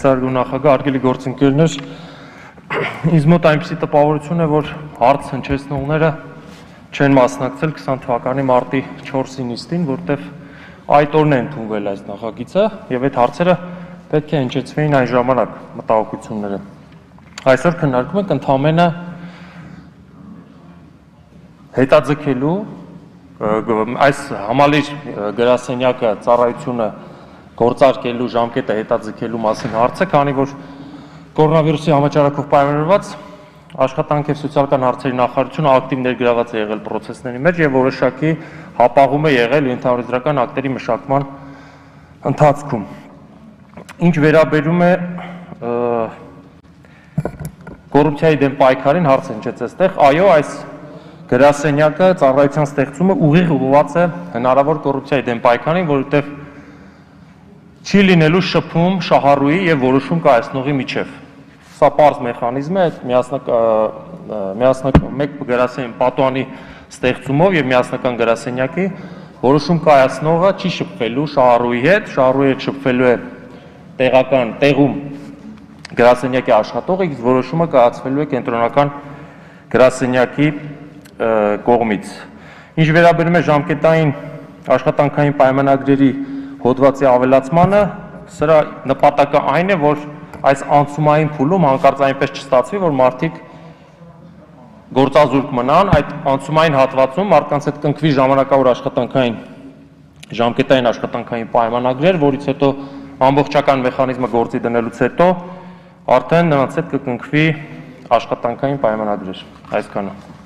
Ծարգու նախագահ, արգելի գործընկերներ, ինձ մոտ այնպեսի տպավորություն է, որ հարց հնչեցնողները չեն մասնակցել 20 թվականի մարտի 4-ի նիստին, որտեղ այդ օրն է ընդունվել այս նախագիծը եւ այդ հարցերը պետք է հնչեցվեին այն ժամանակ մտահոգությունները։ Այսօր քննարկում ենք ընդհանրապես հետաձգելու այս համալիր գրասենյակը ծառայությունը գործարկելու ժամկետը հետաձգելու մասին հարցը, քանի որ կորոնավիրուսի համաճարակով պայմանավորված աշխատանք եւ սոցիալական հարցերի նախարարությունը ակտիվ ներգրաված է եղել process-ների մեջ եւ որոշակի հապաղում է եղել ընդհանուր դրական ակտերի մշակման ընթացքում։ Ինչ վերաբերում է կոռուպցիայի դեմ պայքարին հարց հնչեց այստեղ, այո, այս գրասենյակը ծառայության ստեղծումը ուղիղ ուղղված է հնարավոր կոռուպցիայի դեմ պայքարին, որովհետեւ չի լինելու շփում շահառուի եւ որոշում կայացնողի միջև։ Սա པարզ մեխանիզմ է, միասնակ միասնակ մեկ գրասենյակ պատուանի ստեղծումով եւ միասնական գրասենյակի որոշում կայացնողը չի շփվելու շահառուի հետ, շահառուի հետ շփվելու է տեղական տեղում գրասենյակի աշխատողը, իսկ որոշումը կայացվելու է կենտրոնական գրասենյակի կողմից։ Ինչ վերաբերում է ժամկետային աշխատանքային պայմանագրերի հոդվածի ավելացմանը, սրա նպատակը այն է, որ այս անցումային փուլում հանկարծ այնպես չստացվի, որ մարդիկ գործազուրկ մնան, այդ անցումային հատվածում մարդկանց հետ կնքվի ժամանակավոր աշխատանքային ժամկետային աշխատանքային պայմանագրեր, որից հետո ամբողջական մեխանիզմը գործի դնելուց հետո արդեն նրանց հետ կկնքվի աշխատանքային պայմանագրեր։ Այսքանը։